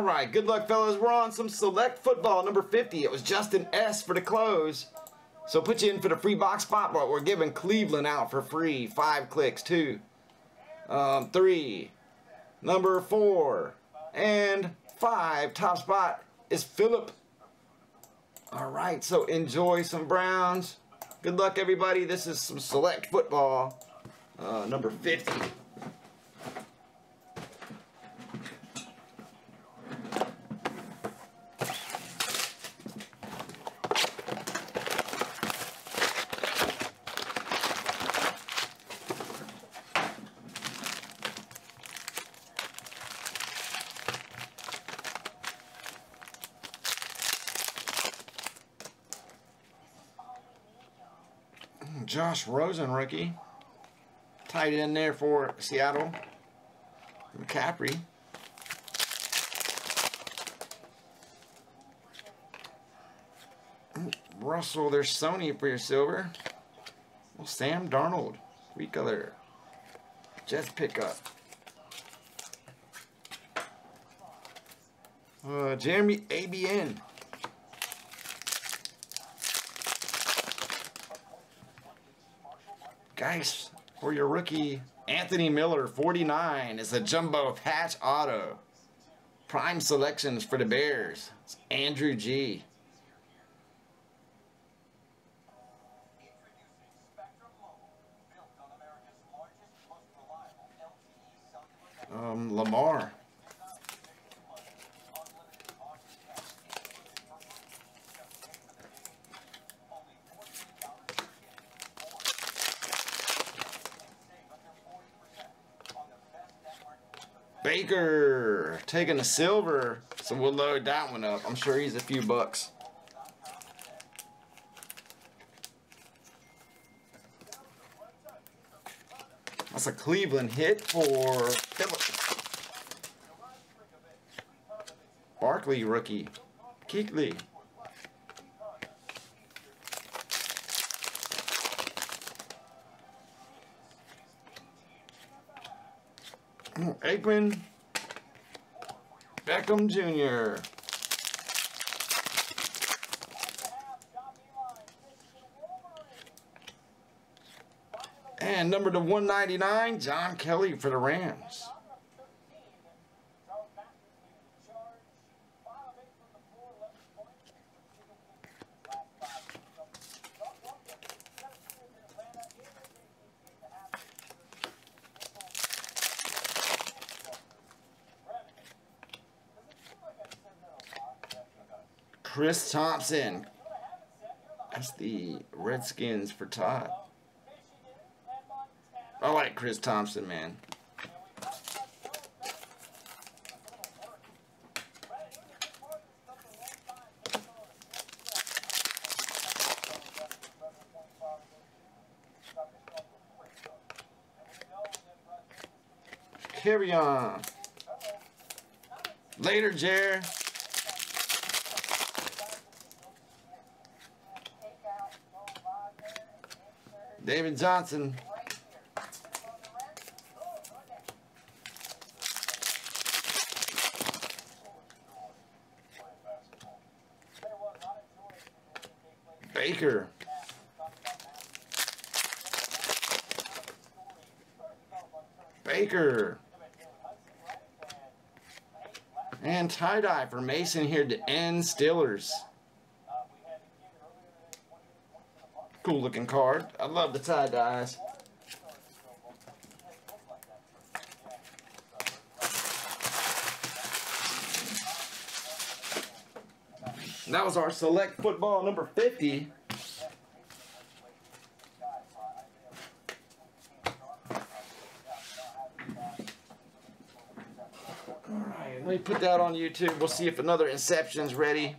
All right, good luck, fellas. We're on some select football, number 50. It was just an S for the close. So put you in for the free box spot, but we're giving Cleveland out for free. Five clicks, two, um, three, number four, and five. Top spot is Philip. All right, so enjoy some Browns. Good luck, everybody. This is some select football, uh, number 50. Josh Rosen rookie. Tight end there for Seattle. McCaffrey. Russell, there's Sony for your silver. Well, Sam Darnold, three color. Jets pickup. Uh, Jeremy ABN. Guys, for your rookie, Anthony Miller, 49, is a jumbo patch auto. Prime selections for the Bears. It's Andrew G. Um, Lamar. Baker taking the silver. So we'll load that one up. I'm sure he's a few bucks. That's a Cleveland hit for Philip. Barkley rookie. Keekly. Aikman. Beckham Jr. And number to 199, John Kelly for the Rams. Chris Thompson. That's the Redskins for Todd. I like Chris Thompson, man. Carry on. Later, Jer. David Johnson. Baker. Baker. And tie-dye for Mason here to end Steelers. Cool looking card. I love the tie-dyes. That was our select football number 50. Alright, let me put that on YouTube. We'll see if another Inception's ready.